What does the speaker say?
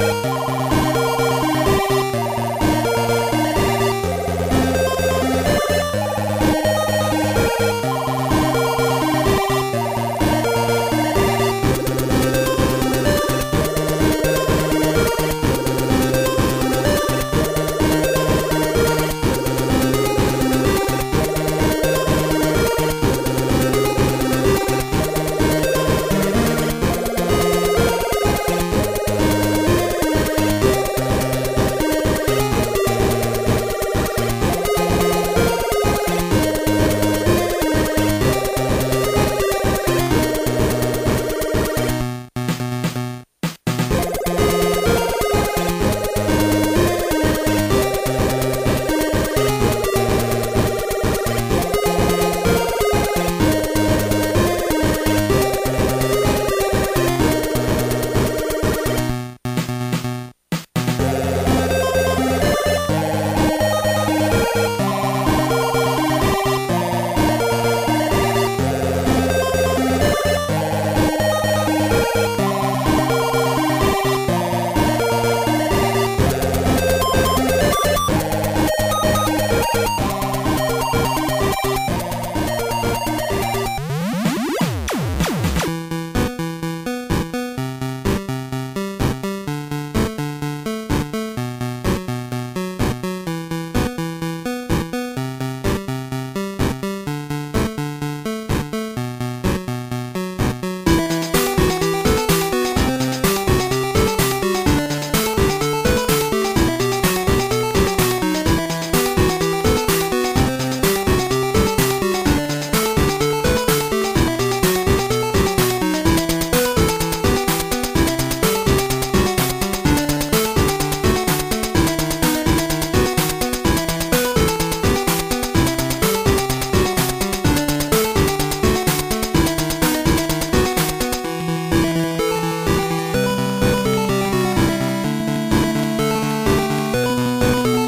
うん。you